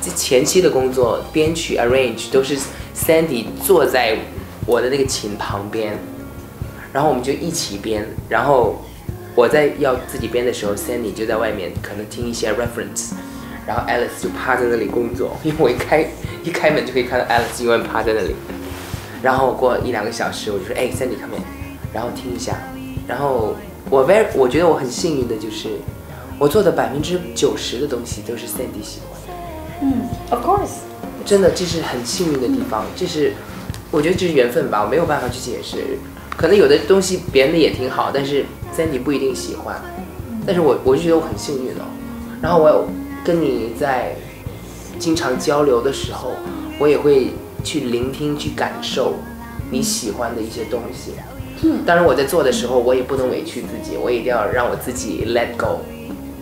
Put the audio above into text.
这前期的工作，编曲、arrange 都是 Sandy 坐在我的那个琴旁边，然后我们就一起编。然后我在要自己编的时候，Sandy 就在外面可能听一些 reference，然后 Alice 就趴在那里工作，因为我一开一开门就可以看到 Alice 永远趴在那里。然后过一两个小时，我就说，哎，Sandy come in，然后听一下。然后我 very 我觉得我很幸运的就是，我做的百分之九十的东西都是 Sandy 喜欢。嗯，of course，真的这是很幸运的地方，这是我觉得这是缘分吧，我没有办法去解释。可能有的东西别人的也挺好，但是 Sandy 不一定喜欢。但是我我就觉得我很幸运哦。然后我有跟你在经常交流的时候，我也会去聆听、去感受你喜欢的一些东西。当然我在做的时候，我也不能委屈自己，我一定要让我自己 let go，